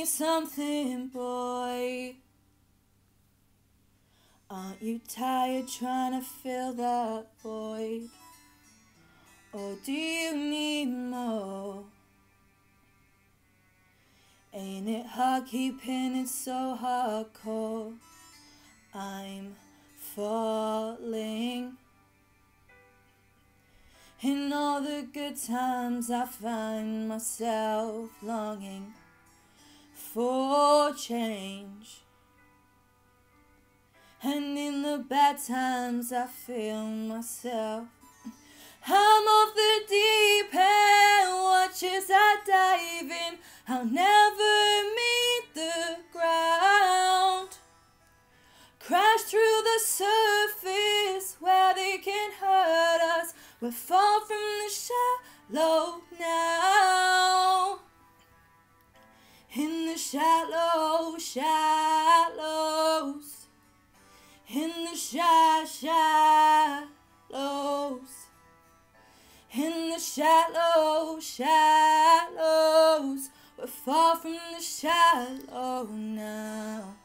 me something, boy. Aren't you tired trying to fill that void? Or do you need more? Ain't it hard keeping it so hardcore? I'm falling. In all the good times, I find myself longing for change. And in the bad times, I feel myself. I'm off the deep end, watch as I dive in. I'll never meet the ground. Crash through the surface where they can hurt us. We're far from the shallow now. Shallow shallows in the shy shallows, in the shallow shallows. We're far from the shallow now.